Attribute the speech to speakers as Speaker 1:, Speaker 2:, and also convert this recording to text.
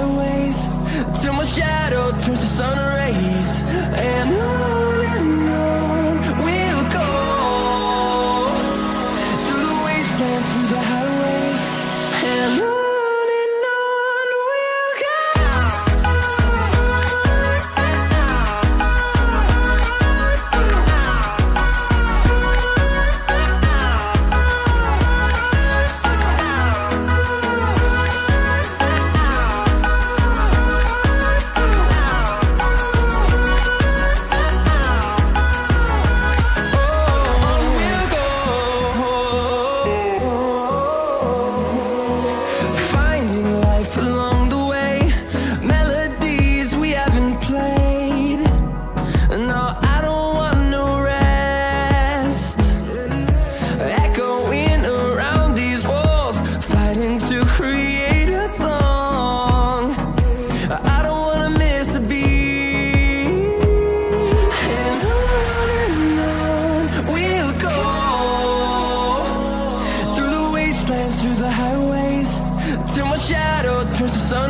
Speaker 1: sideways Till my shadow turns to sun rays. shadow. Turns to sun